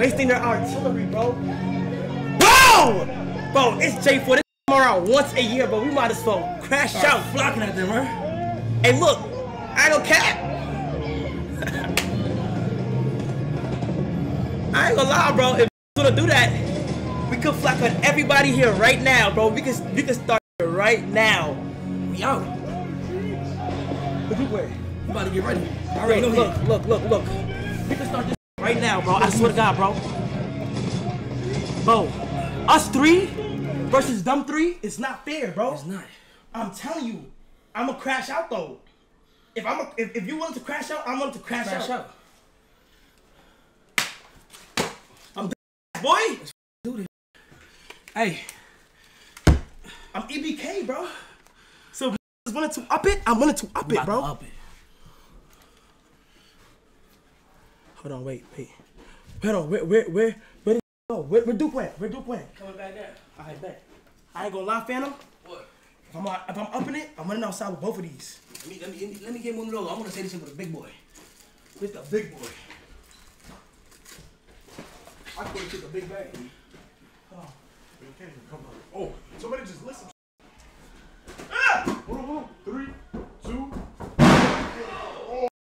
wasting their artillery, bro. Bro! Bro, it's J4. This come around once a year, bro. We might as well crash out. Flocking at them, bro. Hey, look, I gonna cap. I ain't gonna lie, bro. If we gonna do that, we could flock on everybody here right now, bro. We can we can start right now. We out. Wear? You about to get ready. I already Look, him. look, look, look, look. We can start this right now, bro. I swear to God, bro. Bro, us three versus them three is not fair, bro. It's not. I'm telling you, I'm gonna crash out though. If I'm a, if, if you want to crash out, I'm willing to crash, Crash out. out. Boy, Let's Do this. Hey, I'm EBK, bro. So if is willing to up it, I'm willing to up it, bro. to up it. Hold on, wait, wait. Hold on, where, where, where, where did go? Where, where Duke went? Where Duke went? Coming back there. I bet. I ain't gonna lie, Fanum. What? If I'm, if I'm upping it, I'm running outside with both of these. Let me, let me, let me, let me get one of those. I want to say this shit with a big boy. With the big boy. I could have took a big bag. Oh, somebody just listen. Ah! Hold on, hold on. Three, two.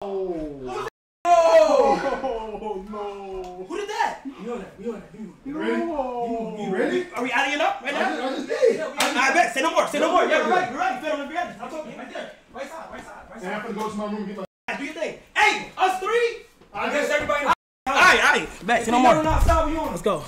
Oh. Oh no. Who did that? We on that. We on that. We on that. You ready? You ready? Are we adding it up right I now? just, I just did. I, I bet. Say no more. Say no more. Yeah, we're ready. We're ready. Fanum, we're ready. I'm talking right there. Right side. Right side. Right I side. have to go to my room and get my. Do your thing. Hey, us three. I guess everybody. Right, all right. Bet. Say no more. on. Let's go.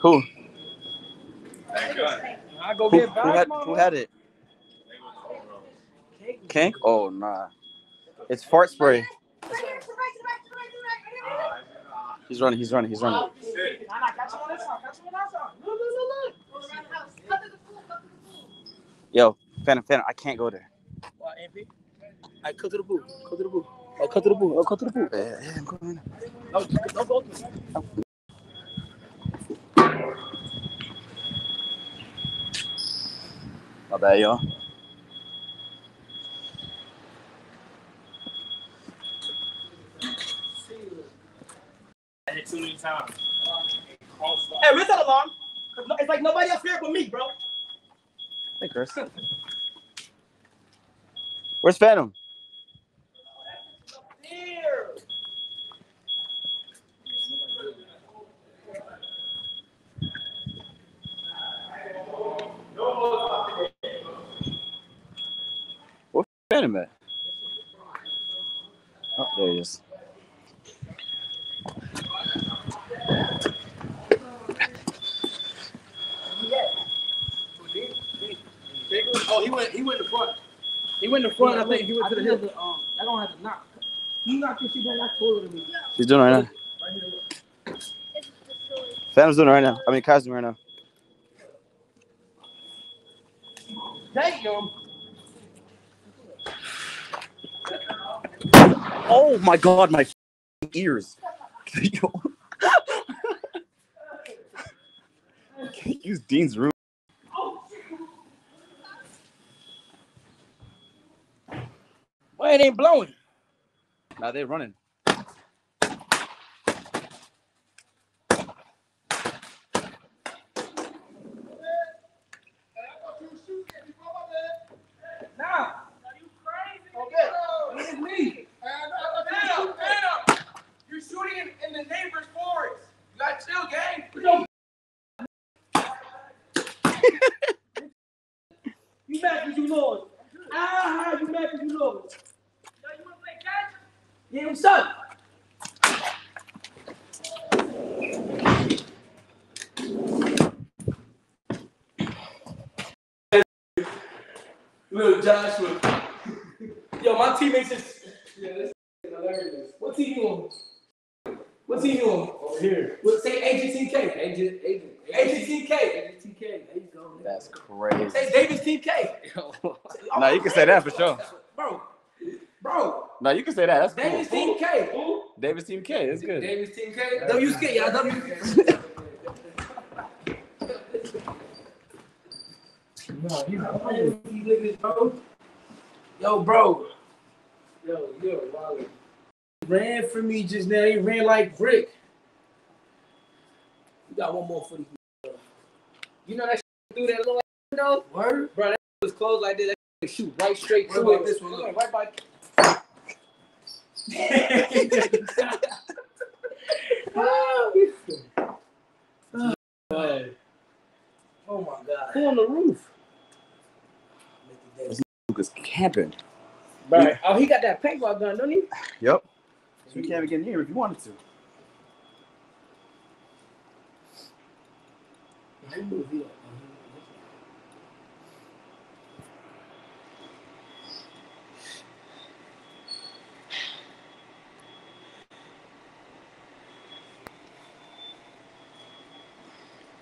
Who? Go Who, get who had who had it? Kank? Oh nah. It's fart spray. He's running, he's running, he's running. Yo, Fanum, Fanum, I can't go there. What, MP? I cut to the booth. Cut to the booth. Oh, cut to the booth. Oh, cut to the booth. Yeah, yeah, I'm going. No, don't go bad, y'all. Hey, where's that alarm? no- It's like nobody else here but me, bro. Hey, Chris. Where's Fanum? Here. Where's Fanum at? Oh, there he is. Oh, he went. He went in the front. He went in the front. I think he went to the hill. Um, I don't have to knock. You knock this shit down. That's taller than me. He's doing it right now. Fanum's doing it right now. I mean, Kai's doing it right now. Damn. Oh my god, my ears. Can't use Dean's room. Why it ain't blowing? Now they're running. Nah. Okay. It's me. Fanum, Fanum. You're shooting in, in the neighbor's forest. You got chill, gang. you mad because you lost. Ah, you mad because you lost. Yeah, what's up? Little Joshua. Yo, my teammates is. Yeah, this is hilarious. What team you on? What team you on? Over here. What say AGTK? Agent, agent, AGTK. agent TK. There you go. That's crazy. Say Davis TK. No, oh, you can say that for sure. Bro. Bro. No, you can say that. That's Davis cool. Team K. Davis Team K. That's good. Davis Team K. WK, y'all WK. No, you know, these niggas, bro. Yo, bro. Yo, a Wally. Ran for me just now. He ran like brick. You got one more for these. You know that shit through that little window? Word? Bro, that was closed like this. That shit shoot right straight What to about it. this one? Look. Right by. Oh my god. Who on the roof? Lucas camping. Bro, oh, he got that paintball gun, don't he? Yep. So we can't even get in here if you wanted to.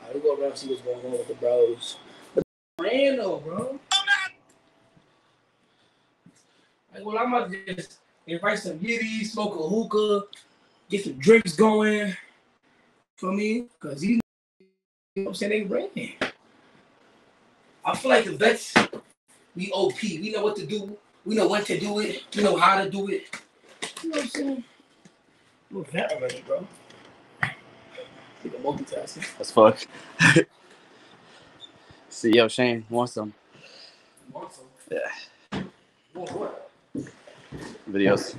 Alright, we go around and see what's going on with the bros. But ran though, bro. Like, well, I'm about to just invite some yiddies, smoke a hookah, get some drinks going for me, cause these, you know what I'm saying, they ran. I feel like the vets, we OP. We know what to do. We know when to do it. We know how to do it. You know what I'm saying? I'm a vet already, bro. Think of multitasking. That's fuck. See, yo, Shane, want some Want some? Yeah. Want what? Videos?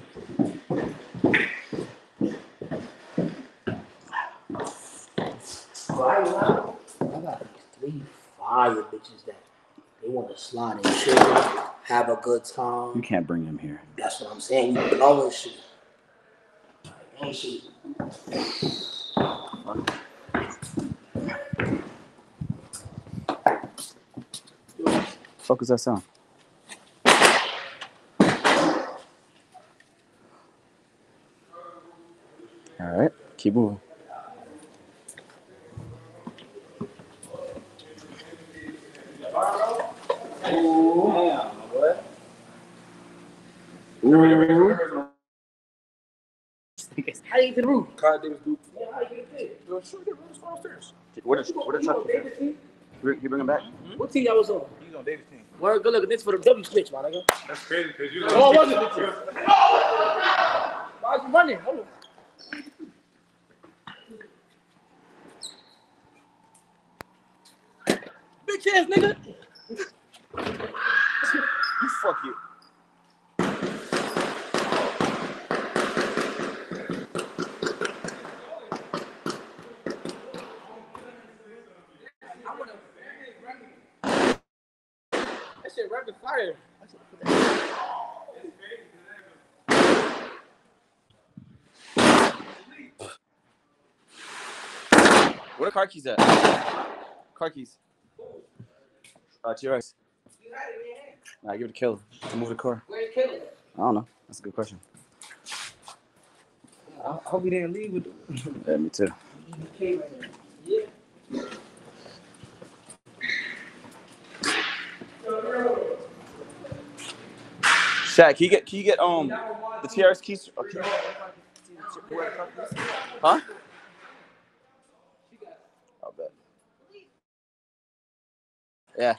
I got three fire bitches that they want to slide and chill, have a good time. You can't bring him here. That's what I'm saying. You blowing shit. Blowing oh, shit. Fuck is that sound? Keep moving. How you get to the roof? Kyle Davis Duke. Yo, sure, get Rose downstairs. Where the where the truck? You bring him back? What team y'all was on? He's on Davis team. Word, good looking. This for the W switch, my nigga. That's crazy because you Oh, was it? Why is you running? Hold on. Bitch ass nigga. You fuck you. That shit rapid fire. Where the car keys at? Car keys. Uh, TRX. Nah, give it a kill. Move the car. Where's Caleb? I don't know. That's a good question. I hope he didn't leave with the Yeah, me too. Right. Yeah. Shaq, can you get can you get um the TRX keys? Huh? I'll bet. Yeah.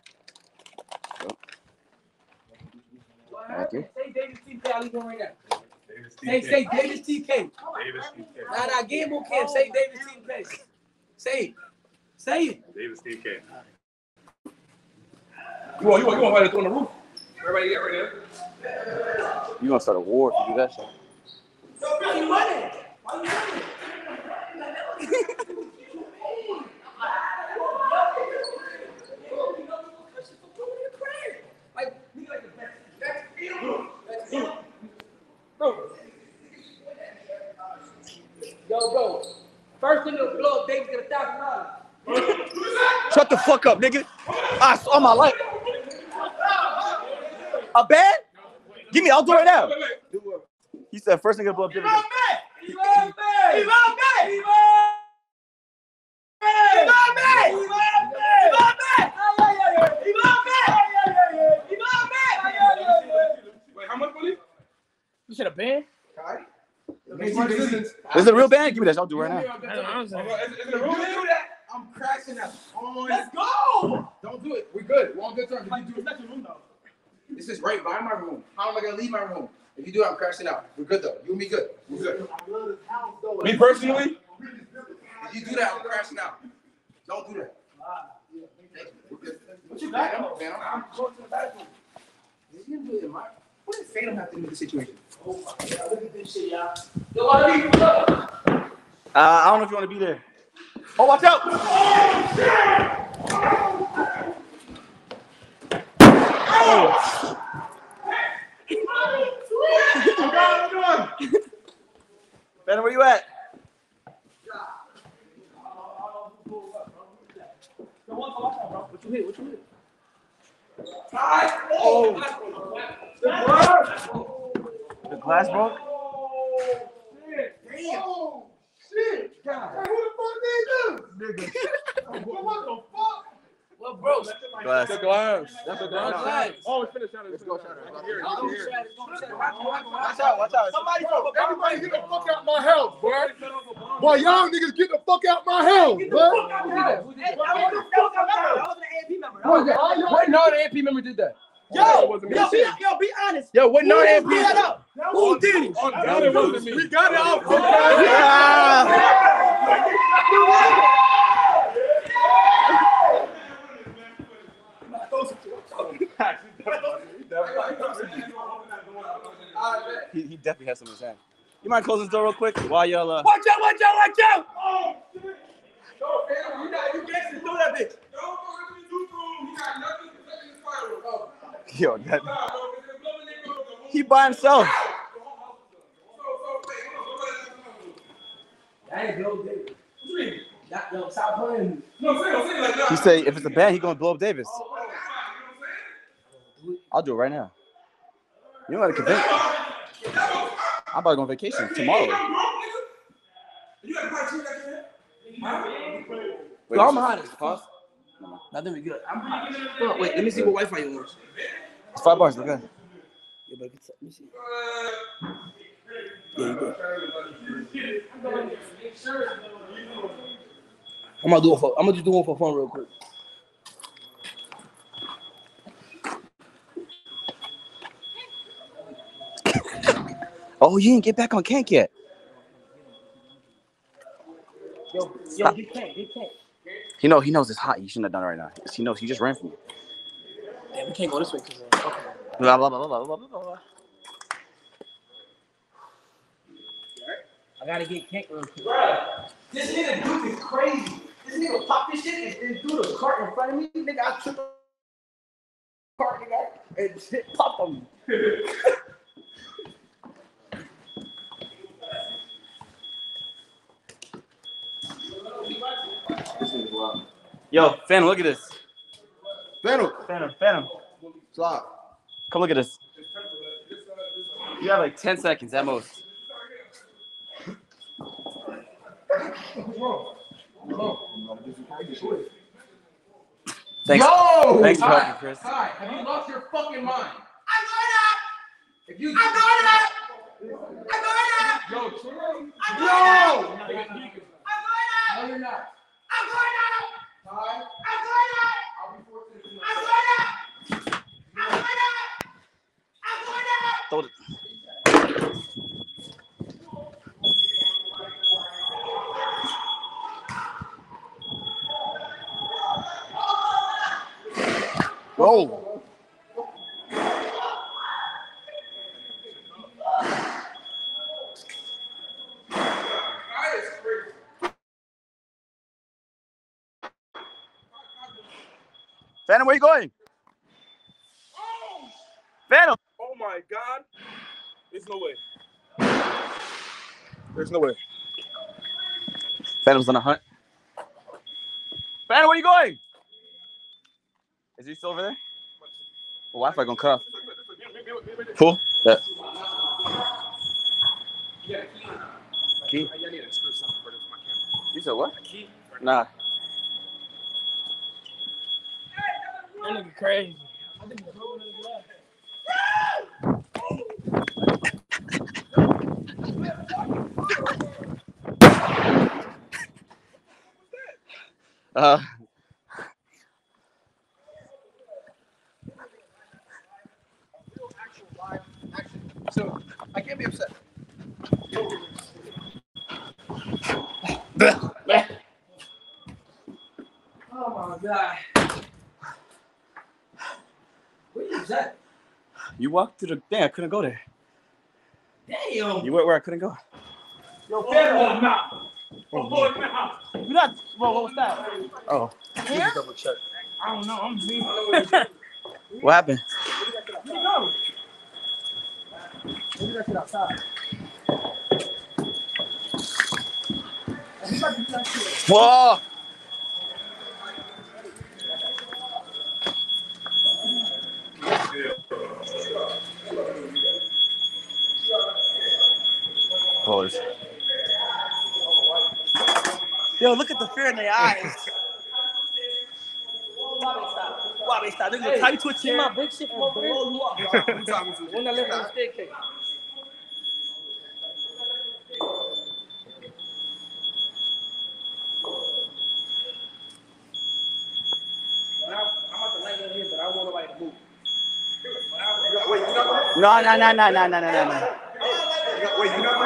Thank you. Say Davis TK. I'll leave one right now. Davis Say, TK. say Davis TK. Davis TK. Nah, nah, gamble camp. Say Davis TK. Say it. Say it. Davis TK. You want, you want, you want everybody to throw on the roof? Everybody get right there. You're gonna start a war if you do that shit? Why you running? Why you running? Like, nigga, like the best- best field. Best field. Bro. Yo, bro. First thing to blow up, Davis get a thousand dollars. Shut the fuck up, nigga. I saw my life. A band? Give me, I'll do it right now. Wait, wait. He said first thing to blow up. He love me. He love me. He love me. Wait, how much money? You should have been. Make my. Is it a real band? Give me that. I'll do it right now. Is it a real name? I'm crashing out. On. Let's go! Don't do it. We're good. We're on good terms. If you do it, this is right by my room. How am I gonna leave my room? If you do it, I'm crashing out. We're good though. You and me good. We're good. Me personally? If you do that, I'm crashing out. Don't do that. Thank you. We're good. What you got? I'm, man, I'm, I'm going to the bathroom. Is he gonna do it in? What did Fanum have to do with the situation? Oh my God! Look at this shit, y'all. Yo, I need to look. Uh, I don't know if you want to be there. Oh, watch out! Ben, where you at? What you hit? What you hit? The glass broke. Oh, shit! Damn. Oh, shit. God. Hey, who the fuck did this? Nigga. what the fuck? What, bro? Glass. glass. That's a glass. Oh, it's finished. Let's go, Shadow. Here, Go, here. Shad, go, Shad. Watch out, Watch out! Somebody throw a bomb. Everybody get the fuck out my house, boy. Boy, y'all niggas get the fuck out my house, boy. Hey, that was that was an AMP member. That was an AMP member. What non-AMP member did that? Yo, yo, be, yo, be honest. Yo, what Who non-AMP? Did that up? Who did it? Oh, God, it wasn't me. We got it out. He, he definitely has some in his hand. You mind closing this door real quick while y'all uh, Watch out, watch out, watch out. You got you can't do that bitch. yo that he by himself. That ain't Bill Davis. That- Yo, stop playing. He say if it's a band, he gonna blow up Davis. I'll do it right now. You don't gotta convince. I'm about to go on vacation tomorrow. Wait, Yo, I'm hot as Pause. Nothing be good. I'm hot. Hold on, wait, let me see what Wi-Fi you want. It's five bars. We're. Yeah, but let me see. Yeah, you good. I'm gonna do it for. I'm gonna just do it for fun real quick. Oh, you didn't get back on Kank yet. Yo, yo, he can't, he can't. He know he knows it's hot. You shouldn't have done it right now. He knows he just ran from you. Damn, we can't go this way because. Uh. Blah blah blah blah blah blah blah. blah. I gotta get Kent real quick. This nigga Duke is crazy. This nigga pop this shit and, and threw the cart in front of me. Nigga, I tripped the cart, nigga, and shit popped on me. Yo, Fanum, look at this. Fanum. Fanum, Fanum, Stop. come look at this. You have like ten seconds at most. Thanks. Yo! Thanks for Hi. Chris. Hi. Have you lost your fucking mind? I'm going up. If you I'm going up. I'm going up. Yo, chill. I'm going No! up. I'm going up. No, you're not. I'm going up. Hi. I'm going up. I'll be forced to do I'm going up. I'm going up. I'm going up. Throw it. Whoa. Fanum, where you going? Fanum. Oh my God. There's no way. There's no way. Fanum's on a hunt. Fanum, where you going? Is he still over there? The Wi-Fi gonna cut off. Full? Yeah. Key? I need a screw something for this. My You said what? Nah. That nigga crazy. Uh, So I can't be upset. Oh my god. Where is that? You walked through the thing. I couldn't go there. Damn. You went where I couldn't go. Yo, Pedro, now. Oh, oh, oh boy, now. You not, bro, what was that? Oh, Here? Double check. I don't know. I'm being. what happened? Where'd you go? Maybe that shit outside. Whoa! Pause. Yo, look at the fear in their eyes. Why they stop? Why they stop? Gonna tie you to a chair. my big shit from over there. blow oh, you up. You talking to When I live on the staircase. Now, I'm about to lay in here, but I want nobody to move. Wait, you not No, no, no, no, no, no, no, no. Wait, you not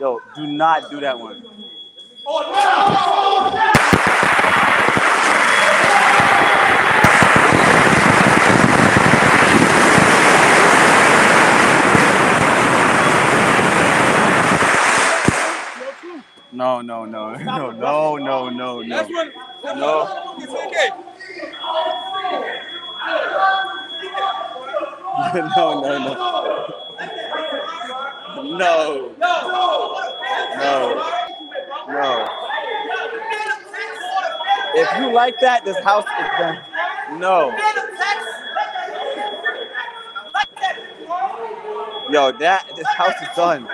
Yo, do not do that one. No, no, no, no, no, no, no, no. That's when. No. It's okay. no, no, no. No. No. No. If you like that, this house is done. No. Yo, that this house is done.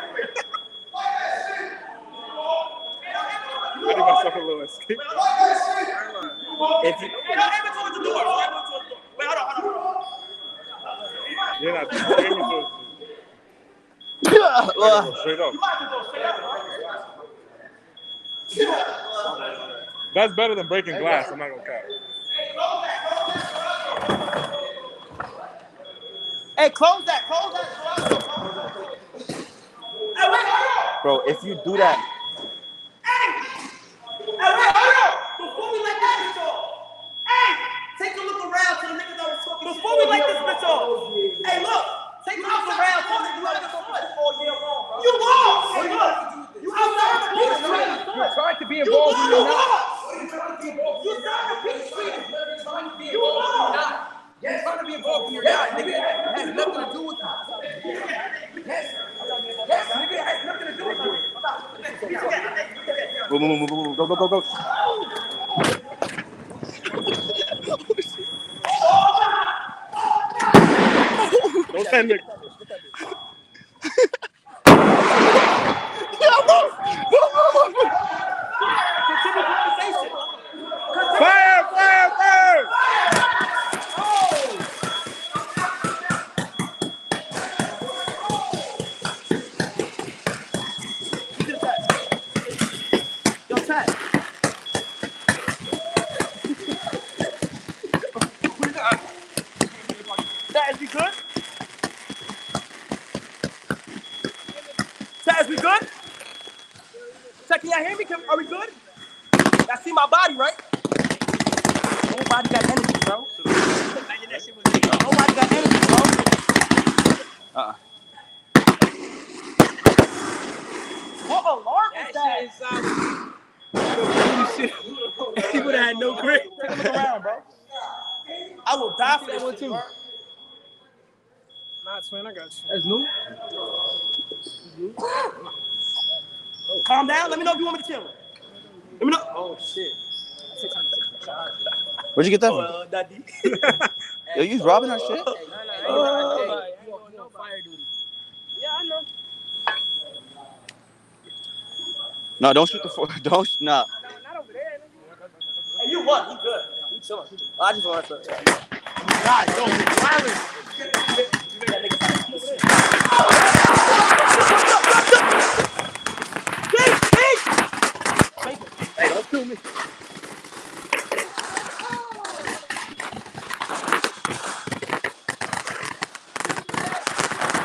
I did myself a little escape. If you, Wait, hold on. You're not aiming to Ugh. straight up. That's better than breaking glass. I'm not gonna cap. Hey, close that. Close that. Hey, wait, bro, if you do that, on. Hey, wait, hold on. Before we let this bitch off. Hey, take a look around to the niggas that was talking Before we let this bitch off. Hey, look. Take a look around to the niggas that was talking all year long, bro. You lost. Hey, look. You outside the peace street. You're trying to be involved lost. in You your lost. You signed the peace street. You lost. Yes, trying to be involved in your yacht, nigga. It has nothing to do with you. Yes. Yes, nigga, it has nothing to do with you. Move, move, move, move, move. Go, go, go, go. Don't send it. Fire, Oh shit. Where'd you get that oh, one? Uh, daddy. Yo, you robbing our uh, shit? Uh, yeah, I know. No, don't shoot the four. Don't nah. No, not over there. Hey, you what? You good? You chilling? I just want to. God, don't be violent. Kill me.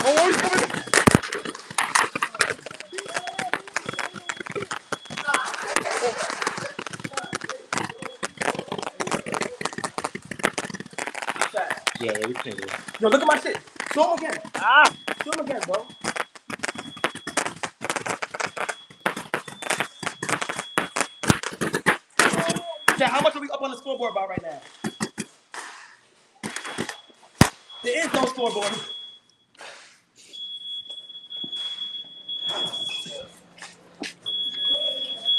Oh, he's coming. Yeah, yeah, we can't do it. Yo, look at my shit. Show him again. Ah, show him again, bro. How much are we up on the scoreboard by right now? There is no scoreboard.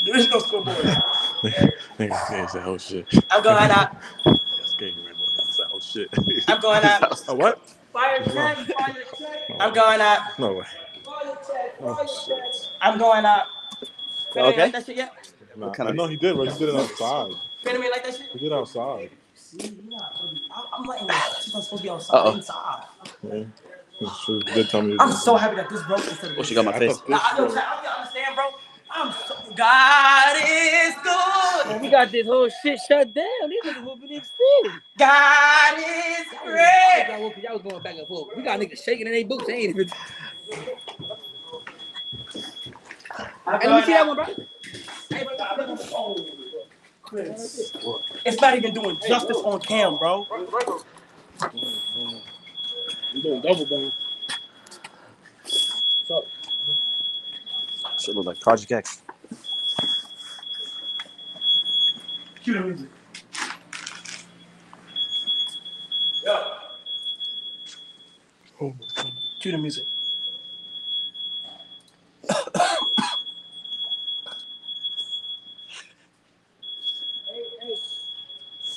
There is no scoreboard. Nigga saying that whole shit. I'm going up. That's getting right. That's that whole shit. I'm going up. oh, what? Fire check, fire check. I'm going up. No way. Fire check, Oh, fire shit. check. I'm going up. Okay. Like that shit yet? Nah, kind of- no, he did, bro. He did it outside. Fanny, like that shit? He did it outside. See, you're not really- I'm- I'm letting you. She's not supposed to be outside. Uh-oh. Inside. Yeah. It's true. He did tell me. to I'm so happy that this broke instead of Oh, she got my face. thought Nah, I don't, was- I don't understand, bro. I'm so. God is good. We got this whole shit shut down. These niggas whooping this thing. God is great. Y'all, whooping- y'all was going back and forth. We got niggas shaking in their boots. They ain't even. Hey, let me see that one, bro. Oh, Chris. It's not even doing justice on cam, bro. You doing double bang. Shit look like Project X. Cue the music. Yo. Cue the music.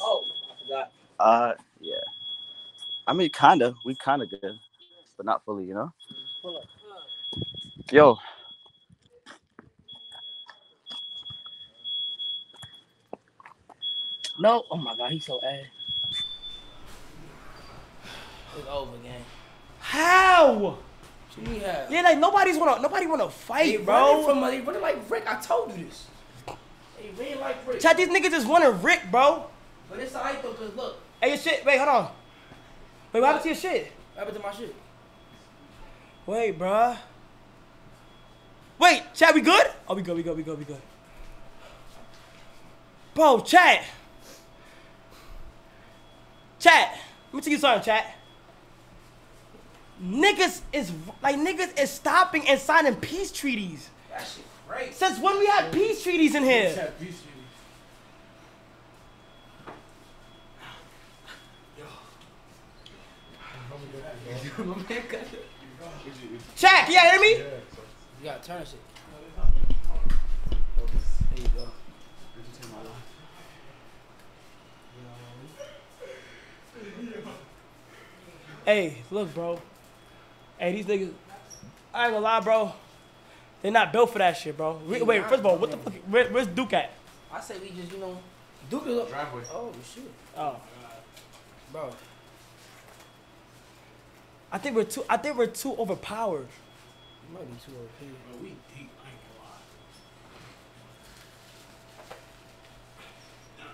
Oh, I forgot. Uh, yeah. I mean, kinda. We kinda good, but not fully. You know. Yo. No. Oh my god, he's so ass. It's over, gang. How? What you mean, how? Yeah, like nobody's wanna nobody wanna They fight, running bro. from a, they running like Rick. I told you this. They ran like Rick. Chat, these niggas just wanting Rick, bro. But it's alright though, cause look, Hey, your shit. Wait, hold on. Wait, what happened to your shit? what happened to my shit? Wait, bruh. Wait, chat, we good? Oh, we good, we good, we good, we good. Bro, chat. Chat. Let me tell you something, chat. Niggas is like niggas is stopping and signing peace treaties. That shit great. Since when we had peace treaties in here? Chat, can y'all hear me? You gotta turn shit. There you go. Hey, look, bro. Hey, these niggas. I ain't gonna lie, bro. They're not built for that shit, bro. Wait, wait, first of all, what the fuck? Where, where's Duke at? I say we just, you know, Duke is up. Driveway. Oh shit, Oh, bro. I think we're too. I think we're too overpowered. You might be too OP.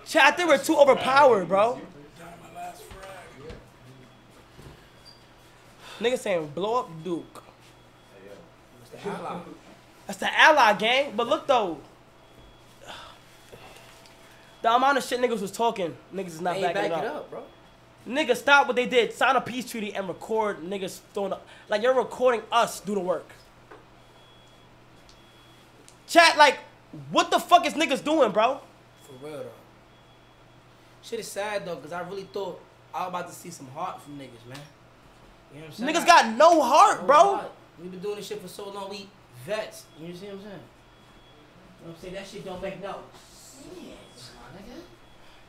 Chat, I think we're too overpowered, bro. Nigga saying blow up Duke. It's the ally. That's the ally gang. But look though. The amount of shit niggas was talking, niggas is not They ain't backing back it it up. up, bro. Niggas, stop what they did. Sign a peace treaty and record niggas throwing up. Like, you're recording us do the work. Chat, like, what the fuck is niggas doing, bro? For real though. Shit is sad though, cause I really thought I was about to see some heart from niggas, man. You know what I'm saying? Niggas got no heart, No bro. heart. We been doing this shit for so long. We vets. You see what I'm saying? You know what I'm saying? That shit don't make no sense, my nigga.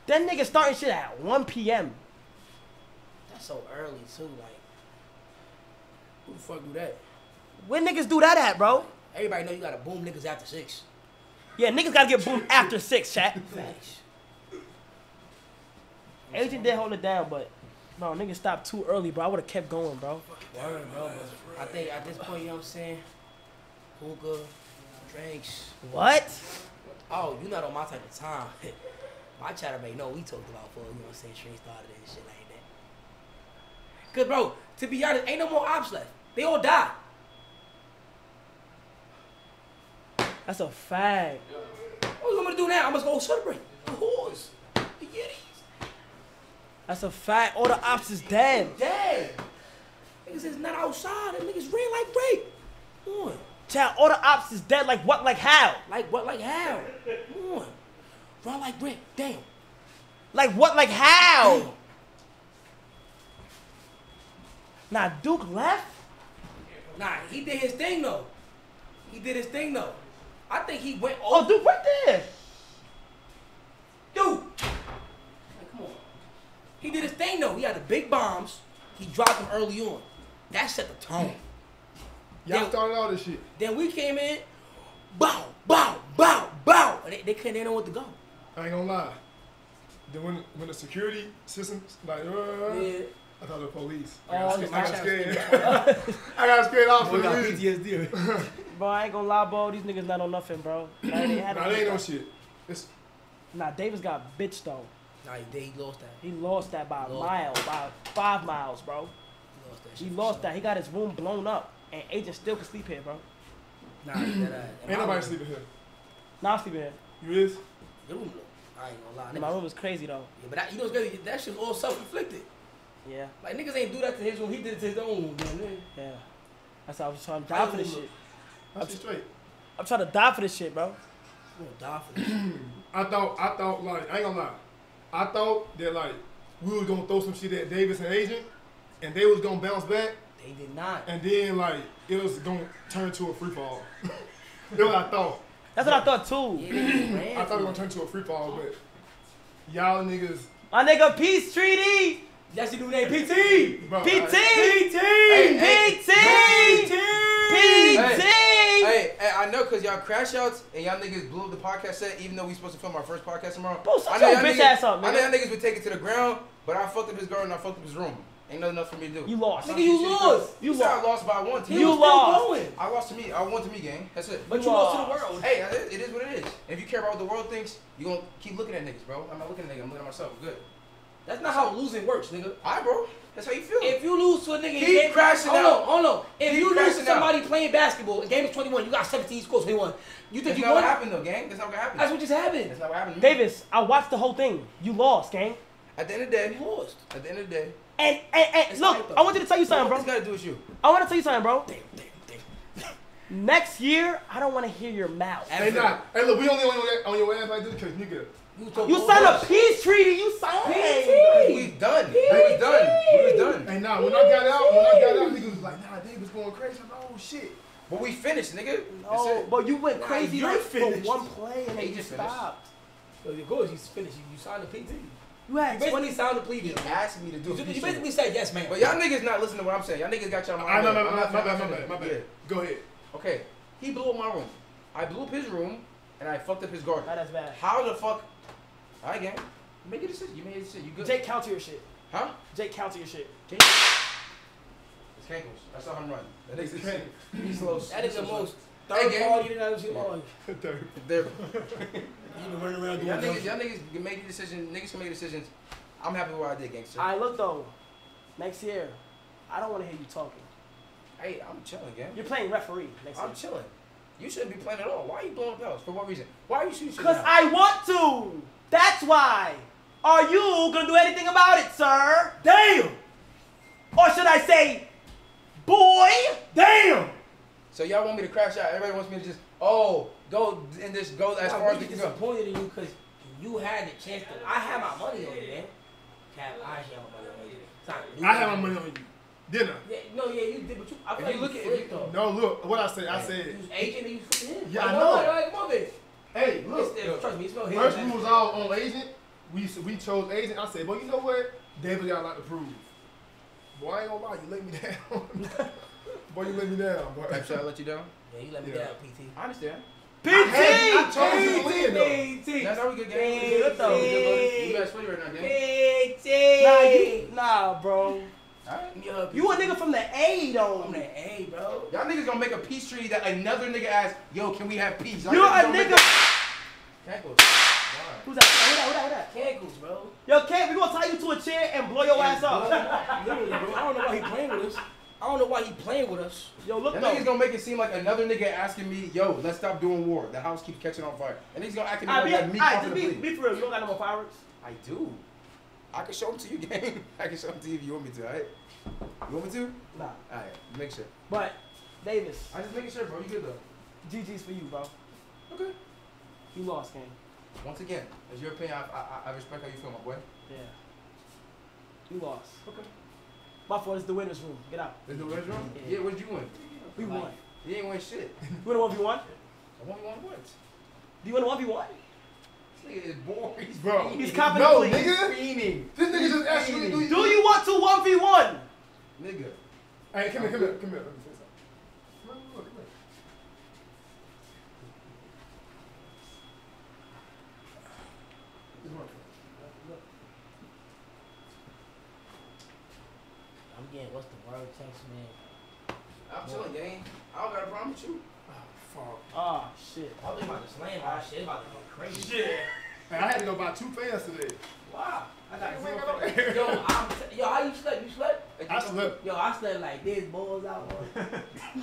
That nigga starting shit at 1 p.m. So early too. Like, who the fuck do that? Where niggas do that at, bro? Everybody know you gotta boom niggas after six. Yeah, niggas gotta get boomed after six, chat. Facts. Agent did hold it down, but bro, niggas stopped too early, bro. I would have kept going, bro. Word, bro. I think at this point, you know what I'm saying? Hookah, drinks. What? Oh, you not on my type of time. my chatterbait know we talked about for, you know what I'm saying, stream started and shit like that. Cause bro, to be honest, ain't no more ops left. They all died. That's a fact. What am I gonna do now? I must go celebrate. The whores. The yitties. That's a fact. All the ops is dead. Dead. Niggas is not outside. Them niggas ran like rape. Come on. Chat, all the ops is dead. Like what? Like how? Like what? Like how? Come on. Run like rape. Damn. Like what? Like how? Damn. Nah, Duke left. Nah, he did his thing though. He did his thing though. I think he went Oh, over. Duke right there. Dude. Like, come on. He did his thing though. He had the big bombs. He dropped them early on. That set the tone. Y'all Yeah. started all this shit. Then we came in. Bow, bow, bow, bow. And they, they couldn't they know what to go. I ain't gonna lie. Then when when the security system like, uh, Yeah. I thought the police. Oh, I got, this I got scared. I got scared off for We got the. PTSD. Bro, I ain't gonna lie, bro. These niggas not on nothing, bro. Nah, they had Nah, they ain't no shit. It's Nah, Davis got bitched though. nah, he. He lost that. He lost that by a mile, by five miles, bro. He lost that. He for lost sure. that. He got his room blown up, and agent still can sleep here, bro. Nah, he did that. ain't nobody sleeping here. Nah, I'm sleeping here. You is? Your room. I ain't gonna lie. And my room is crazy though. yeah, but that, you know what's crazy? That shit's all self-inflicted. Yeah, Like niggas ain't do that to his own. He did it to his own man. yeah. That's how I was trying to die for this room shit. That's straight. I'm trying to die for this shit, bro. You gonna die for this. I thought I thought like I ain't gonna lie. I thought that like we was gonna throw some shit at Davis and Agent, and they was gonna bounce back, They did not. and then like it was gonna turn to a free fall. That's what I thought. That's what I thought too. Yeah, they just ran I thought it from was gonna turn to a free fall, but y'all niggas, My nigga, peace treaty. That's your new name, PT. bro. PT. I- PT. Hey, PT. PT. Hey, hey, I know because y'all crash outs and y'all niggas blew up the podcast set, even though we supposed to film our first podcast tomorrow. Bro, shut I know your y'all bitch niggas- ass up, man. I know y'all niggas would take it to the ground, but I fucked up his girl and I fucked up his room. Ain't nothing else for me to do. You lost. Nigga, you lost. You You said I lost. lost by one to He You lost. still going. I lost to me. I won to me, gang. That's it. But You you lost to lost. the world. Hey, it it is what it is. If you care about what the world thinks, you gonna keep looking at niggas, bro. I'm not looking at niggas. I'm looking at myself. Good. That's not how losing works, nigga. Alright, bro. That's how you feel. If you lose to a nigga in Keep game, crashing hold out. on, hold on. If Keep you lose to crashing out. somebody playing basketball, the game is 21, you got 17 scores, 21. You think That's you not what won? happened, though, gang. That's not what happened. That's what just happened. That's not what happened. Davis, I watched the whole thing. You lost, gang. At the end of the day, You lost. at the end of the day, And and, and look. I want you to tell you something, bro. what this bro. got to do with you? I want to tell you something, bro. Damn, damn, damn. Next year, I don't want to hear your mouth. Hey, nah. Hey, look, we only on your, on your ass like this because nigga. You, You signed a peace treaty. You signed. Hey. We done. We was done. We was done. Hey, nah. When I got out, when I got out, niggas was like, nah, Davis going crazy. I'm like, oh shit. But we finished, nigga. That's No, but you went crazy you're like for one play and then you just finished. stopped. So your goal is you finished. You, you signed a PT. You You had basically signed a plea He asked me to do You, you basically said yes, man. But y'all niggas not listening to what I'm saying. Y'all niggas got y'all mind. I no, no, I'm no, my I'm bad, my bad, my bad. Go ahead. Okay, he blew up my room. I blew up his room, and I fucked up his garden. Nah, that's bad. How the fuck? Alright, gang. Make a decision. You made a decision. You good? Jake, counter your shit. Huh? Jake, counter your shit. Jake. It's Cankles. I saw him run. That nigga's Can't. he's slow. that is the he's slow. most Hey, third gang. party that I've ever seen in my life. They're, You been running around y'all doing niggas, y'all niggas can make the decision. Niggas can make decisions. I'm happy with what I did, gangster. I look though. Next year, I don't want to hear you talking. hey, I'm chilling, gang. You're playing referee next I'm year. chilling. You shouldn't be playing at all. Why are you blowing up house? For what reason? Why are you shooting shit Cause? I want to. That's why. Are you gonna do anything about it, sir? Damn! Or should I say, boy? Damn! So y'all want me to crash out? Everybody wants me to just oh go and just go as I'm far as really we can go. disappointed in you because you had the chance to. I had my money on you, man. Cap, I actually have my money on you. It's not- I have my money on you. Didn't I? Yeah, no, yeah, you did, but you. I If like you you look at- it. though. No, look. What I said, I You said, was agent and you fucking him. Yeah, like, I know. Like, like, come on, bitch. Hey, look. It's- it's- Trust me, it's no. First we was all on agent. We we chose agent. I said, but you know what? David got a lot to prove. Boy, I ain't gonna lie, you let me down. boy, you let me down, boy. Type shit I let you down. Yeah, you let me Yeah. down, PT. I understand. PT. I told you to win. PT. That's how we good game. Hey, We good, good, hey. You guys sweaty right now, gang. PT. Nah, you, nah, bro. Alright. Yo, You a nigga from the A I'm though. the A, bro. Y'all niggas gonna make a peace treaty that another nigga asks, yo, can we have peace? Y'all You're a nigga. Cankles. Who's that? Who that? Who that? Who that? Cankles, bro. Yo, Kate, we gonna tie you to a chair and blow your ass up. Literally, bro. I don't know why he playing with us. I don't know why he playing with us. Yo, look That though. nigga's gonna make it seem like another nigga asking me, yo, let's stop doing war. The house keeps catching on fire. And he's gonna act Alright, like be, that me alright, coughing just be, be for real. You don't got no more fireworks? I do. I can show them to you, gang. I can show them to you if you want me to, alright? You want me to? Nah. Alright, make sure. But Davis, I just making sure, bro. You good though? GG's for you, bro. Okay. You lost, gang. Once again, as your opinion, I, I, I respect how you feel, my boy. Yeah. You lost. Okay. My fault. It's the winners' room. Get out. Is the red room? Yeah. Yeah, what did you win? We won. You ain't win shit. You win a one v one? I won one what? Do you win a one v one? This nigga is bored. He's Bro. He's copping No, the nigga. fiending. This nigga just asked you do Do you want to one v one? Nigga. Hey, come here, come here, come here. Let me say something. Come here, come here. This one. I'm getting what's the word text, man. I'm chilling, gang. I don't got a problem with you. Oh, Fuck. Ah, shit. I was about to slam my shit. It's about to go crazy. Shit. Hey, I had to go buy two fans today. Wow. I got Nigga, zero wait, fans. Yo, I'm t- yo, how you slept? You slept? I slept. Yo, I slept like this, balls out. bro.